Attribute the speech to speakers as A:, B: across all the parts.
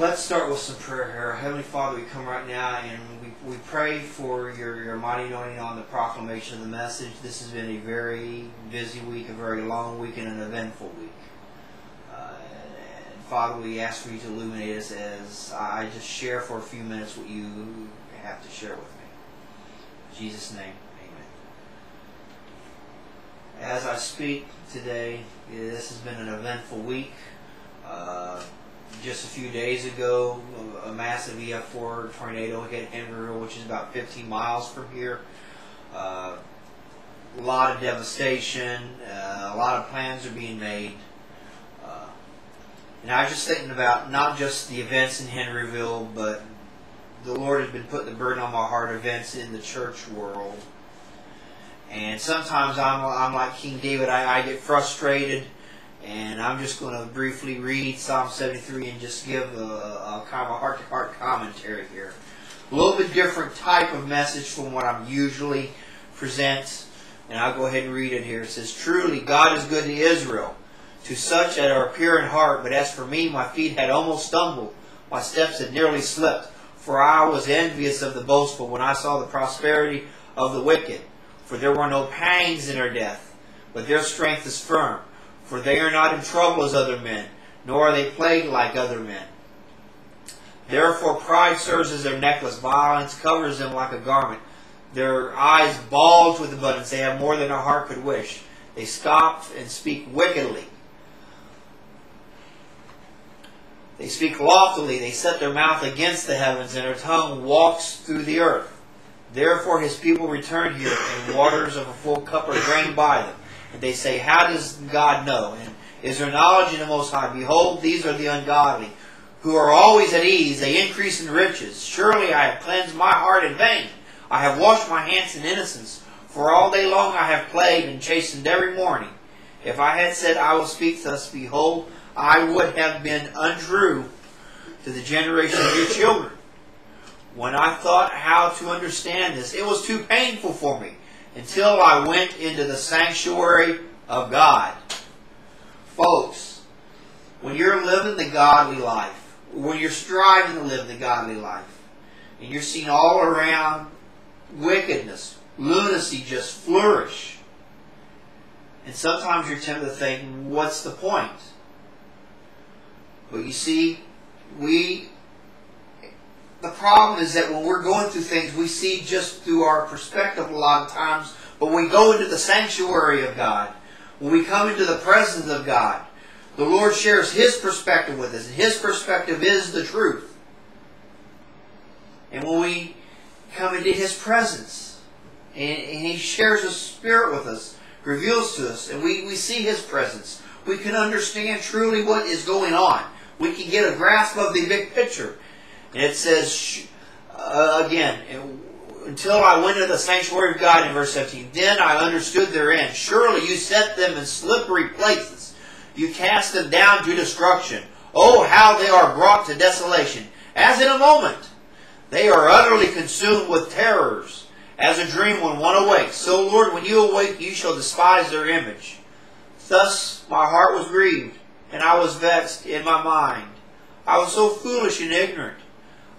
A: Let's start with some prayer here. Heavenly Father, we come right now and we, we pray for your, your mighty anointing on the proclamation of the message. This has been a very busy week, a very long week, and an eventful week. Uh, and Father, we ask for you to illuminate us as I just share for a few minutes what you have to share with me. In Jesus' name, amen. As I speak today, this has been an eventful week. Uh, just a few days ago, a massive EF4 tornado hit Henryville, which is about 15 miles from here. Uh, a lot of devastation. Uh, a lot of plans are being made. Uh, and I was just thinking about not just the events in Henryville, but the Lord has been putting the burden on my heart events in the church world. And sometimes I'm, I'm like King David, I, I get frustrated and I'm just going to briefly read Psalm 73 and just give a, a kind of a heart-to-heart commentary here. A little bit different type of message from what I'm usually present. And I'll go ahead and read it here. It says, Truly, God is good to Israel, to such as are pure in heart. But as for me, my feet had almost stumbled. My steps had nearly slipped. For I was envious of the boastful when I saw the prosperity of the wicked. For there were no pangs in their death, but their strength is firm. For they are not in trouble as other men, nor are they plagued like other men. Therefore pride serves as their necklace, violence covers them like a garment. Their eyes bulge with abundance, they have more than a heart could wish. They scoff and speak wickedly. They speak loftily, they set their mouth against the heavens, and their tongue walks through the earth. Therefore his people return here, and waters of a full cup are drained by them. They say, How does God know? And is there knowledge in the Most High? Behold, these are the ungodly, who are always at ease. They increase in riches. Surely I have cleansed my heart in vain. I have washed my hands in innocence. For all day long I have played and chastened every morning. If I had said, I will speak thus, behold, I would have been untrue to the generation of your children. When I thought how to understand this, it was too painful for me until I went into the sanctuary of God. Folks, when you're living the godly life, when you're striving to live the godly life, and you're seeing all around wickedness, lunacy just flourish, and sometimes you're tempted to think, what's the point? But you see, we the problem is that when we're going through things, we see just through our perspective a lot of times. But when we go into the sanctuary of God, when we come into the presence of God, the Lord shares His perspective with us. And His perspective is the truth. And when we come into His presence, and, and He shares His Spirit with us, reveals to us, and we, we see His presence, we can understand truly what is going on. We can get a grasp of the big picture. It says, uh, again, until I went to the sanctuary of God in verse 17, then I understood their end. Surely you set them in slippery places. You cast them down to destruction. Oh, how they are brought to desolation. As in a moment, they are utterly consumed with terrors, as a dream when one awakes. So, Lord, when you awake, you shall despise their image. Thus my heart was grieved, and I was vexed in my mind. I was so foolish and ignorant.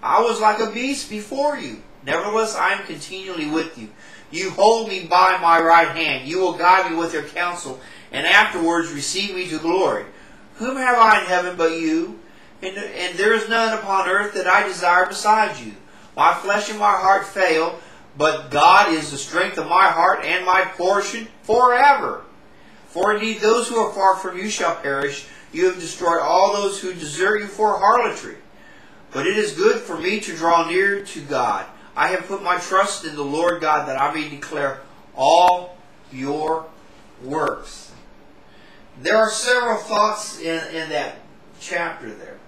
A: I was like a beast before you. Nevertheless, I am continually with you. You hold me by my right hand. You will guide me with your counsel, and afterwards receive me to glory. Whom have I in heaven but you? And, and there is none upon earth that I desire beside you. My flesh and my heart fail, but God is the strength of my heart and my portion forever. For indeed those who are far from you shall perish. You have destroyed all those who desert you for harlotry. But it is good for me to draw near to God. I have put my trust in the Lord God that I may declare all your works. There are several thoughts in, in that chapter there.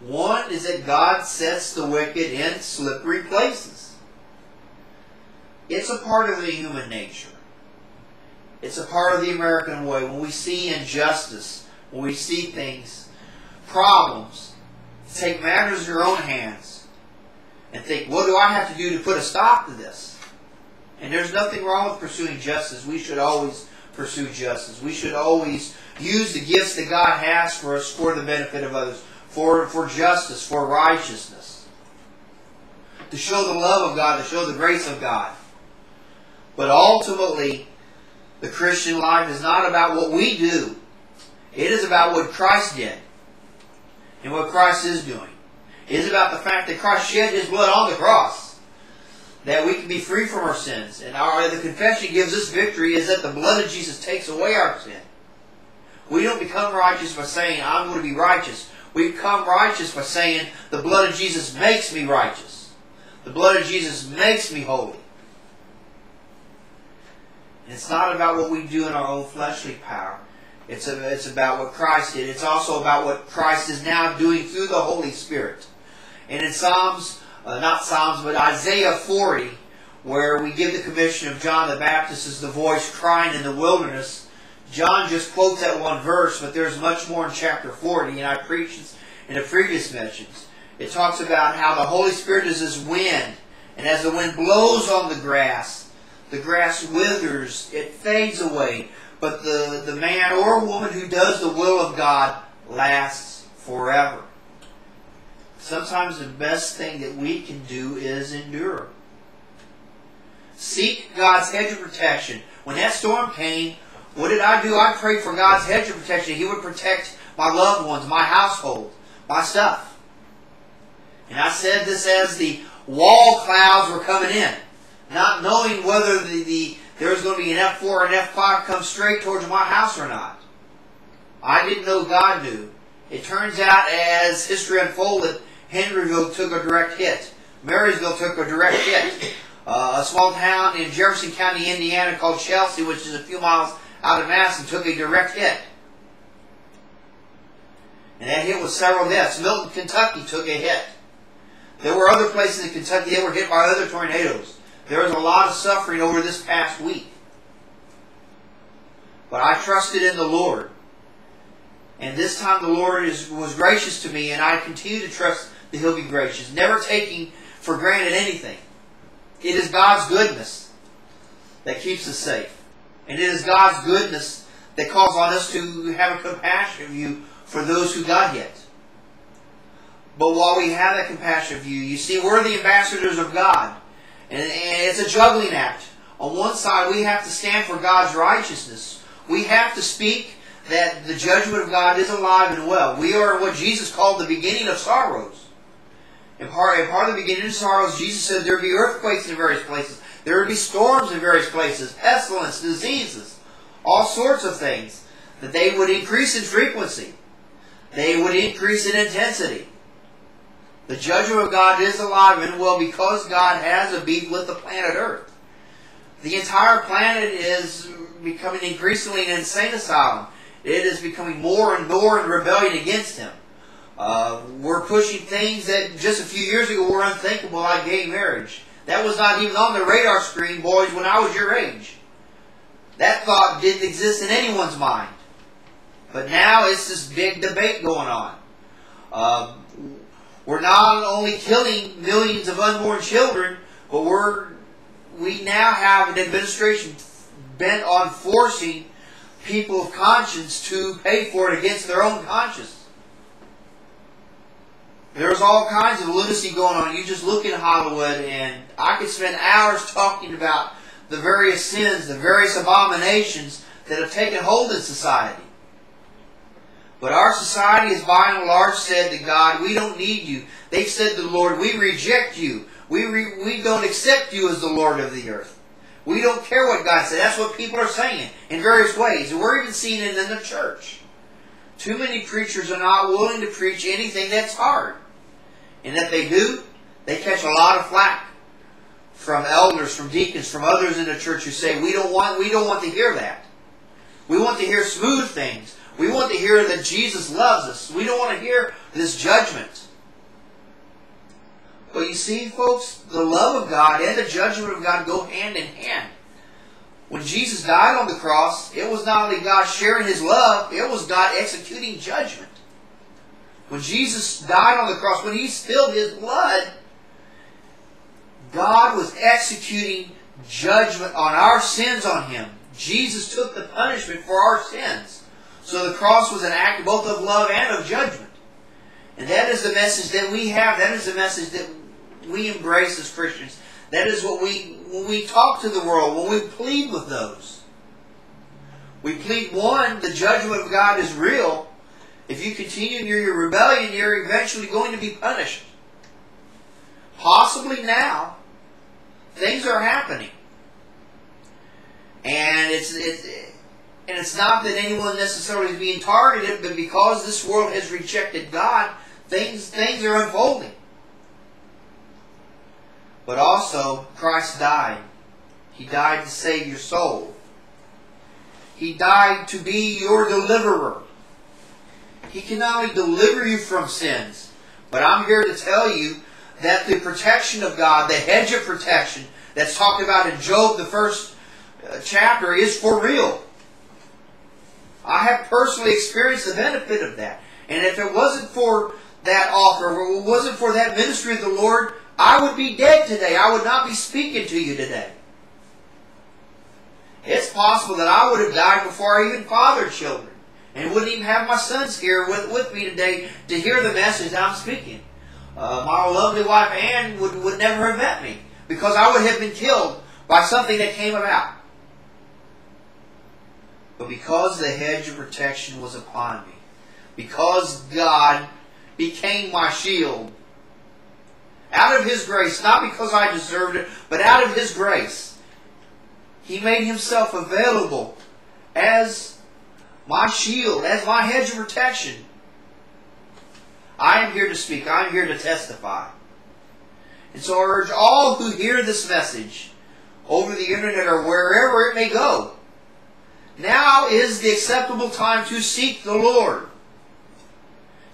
A: One is that God sets the wicked in slippery places. It's a part of the human nature. It's a part of the American way. When we see injustice, when we see things, problems, take matters in your own hands and think, what do I have to do to put a stop to this? And there's nothing wrong with pursuing justice. We should always pursue justice. We should always use the gifts that God has for us for the benefit of others, for, for justice, for righteousness, to show the love of God, to show the grace of God. But ultimately, the Christian life is not about what we do. It is about what Christ did and what Christ is doing. It is about the fact that Christ shed His blood on the cross that we can be free from our sins. And our the confession gives us victory is that the blood of Jesus takes away our sin. We don't become righteous by saying, I'm going to be righteous. We become righteous by saying, the blood of Jesus makes me righteous. The blood of Jesus makes me holy. It's not about what we do in our own fleshly power. It's, a, it's about what Christ did. It's also about what Christ is now doing through the Holy Spirit. And in Psalms, uh, not Psalms, but Isaiah 40, where we give the commission of John the Baptist as the voice crying in the wilderness, John just quotes that one verse, but there's much more in chapter 40, and I preached in the previous mentions. It talks about how the Holy Spirit is as wind, and as the wind blows on the grass, the grass withers, it fades away, but the, the man or woman who does the will of God lasts forever. Sometimes the best thing that we can do is endure. Seek God's hedge of protection. When that storm came, what did I do? I prayed for God's hedge of protection. He would protect my loved ones, my household, my stuff. And I said this as the wall clouds were coming in, not knowing whether the, the there was going to be an F4 or an F5 come straight towards my house or not. I didn't know God knew. It turns out as history unfolded, Henryville took a direct hit. Marysville took a direct hit. Uh, a small town in Jefferson County, Indiana called Chelsea, which is a few miles out of Madison, took a direct hit. And that hit was several deaths. Milton, Kentucky took a hit. There were other places in Kentucky that were hit by other tornadoes. There was a lot of suffering over this past week. But I trusted in the Lord. And this time the Lord is, was gracious to me, and I continue to trust that He'll be gracious, never taking for granted anything. It is God's goodness that keeps us safe. And it is God's goodness that calls on us to have a compassion view for those who got hit. But while we have that compassion view, you see, we're the ambassadors of God. And, it's a juggling act. On one side, we have to stand for God's righteousness. We have to speak that the judgment of God is alive and well. We are what Jesus called the beginning of sorrows. And part, and part of the beginning of sorrows, Jesus said there would be earthquakes in various places. There would be storms in various places, pestilence, diseases, all sorts of things. That they would increase in frequency. They would increase in intensity. The judgment of God is alive and well because God has a beef with the planet Earth. The entire planet is becoming increasingly an insane asylum. It is becoming more and more in rebellion against Him. Uh, we're pushing things that just a few years ago were unthinkable, like gay marriage. That was not even on the radar screen, boys, when I was your age. That thought didn't exist in anyone's mind. But now it's this big debate going on. Uh, we're not only killing millions of unborn children, but we're we now have an administration bent on forcing people of conscience to pay for it against their own conscience. There's all kinds of lunacy going on. You just look in Hollywood, and I could spend hours talking about the various sins, the various abominations that have taken hold in society. But our society has by and large said to God, we don't need you. They've said to the Lord, we reject you. We, re, we don't accept you as the Lord of the earth. We don't care what God said. That's what people are saying in various ways. And we're even seeing it in the church. Too many preachers are not willing to preach anything that's hard. And if they do, they catch a lot of flack from elders, from deacons, from others in the church who say, we don't want, we don't want to hear that. We want to hear smooth things. We want to hear that Jesus loves us. We don't want to hear this judgment. But you see, folks, the love of God and the judgment of God go hand in hand. When Jesus died on the cross, it was not only God sharing His love, it was God executing judgment. When Jesus died on the cross, when He spilled His blood, God was executing judgment on our sins on Him. Jesus took the punishment for our sins. So the cross was an act both of love and of judgment. And that is the message that we have. That is the message that we embrace as Christians. That is what we, when we talk to the world, when we plead with those. We plead, one, the judgment of God is real. If you continue in your rebellion, you're eventually going to be punished. Possibly now. Things are happening. And it's, it's and it's not that anyone necessarily is being targeted, but because this world has rejected God, things things are unfolding. But also, Christ died. He died to save your soul. He died to be your deliverer. He can not only deliver you from sins, but I'm here to tell you that the protection of God, the hedge of protection that's talked about in Job, the first uh, chapter, is for real. I have personally experienced the benefit of that. And if it wasn't for that offer, if it wasn't for that ministry of the Lord, I would be dead today. I would not be speaking to you today. It's possible that I would have died before I even fathered children. And wouldn't even have my sons here with, with me today to hear the message I'm speaking. Uh, my lovely wife Ann would, would never have met me because I would have been killed by something that came about. But because the hedge of protection was upon me, because God became my shield, out of His grace, not because I deserved it, but out of His grace, He made Himself available as my shield, as my hedge of protection. I am here to speak. I am here to testify. And so I urge all who hear this message over the internet or wherever it may go now is the acceptable time to seek the Lord.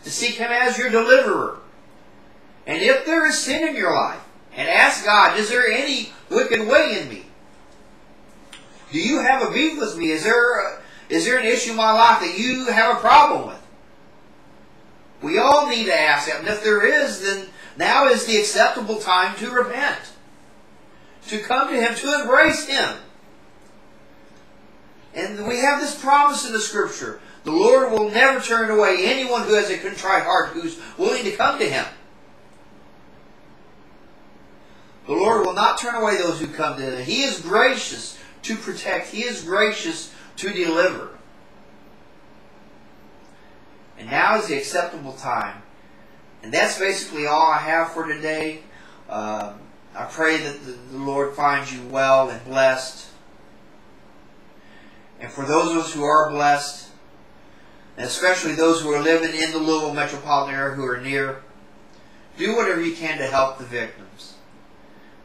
A: To seek Him as your deliverer. And if there is sin in your life, and ask God, is there any wicked way in me? Do you have a beef with me? Is there, a, is there an issue in my life that you have a problem with? We all need to ask that. And if there is, then now is the acceptable time to repent. To come to Him, to embrace Him. And we have this promise in the Scripture. The Lord will never turn away anyone who has a contrite heart, who's willing to come to Him. The Lord will not turn away those who come to Him. He is gracious to protect. He is gracious to deliver. And now is the acceptable time. And that's basically all I have for today. Um, I pray that the, the Lord finds you well and blessed. And for those of us who are blessed, and especially those who are living in the Louisville metropolitan area who are near, do whatever you can to help the victims.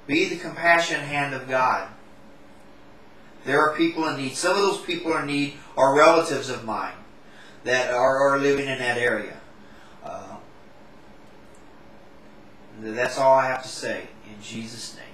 A: Be the compassionate hand of God. There are people in need. Some of those people in need are relatives of mine that are, are living in that area. Uh, that's all I have to say in Jesus' name.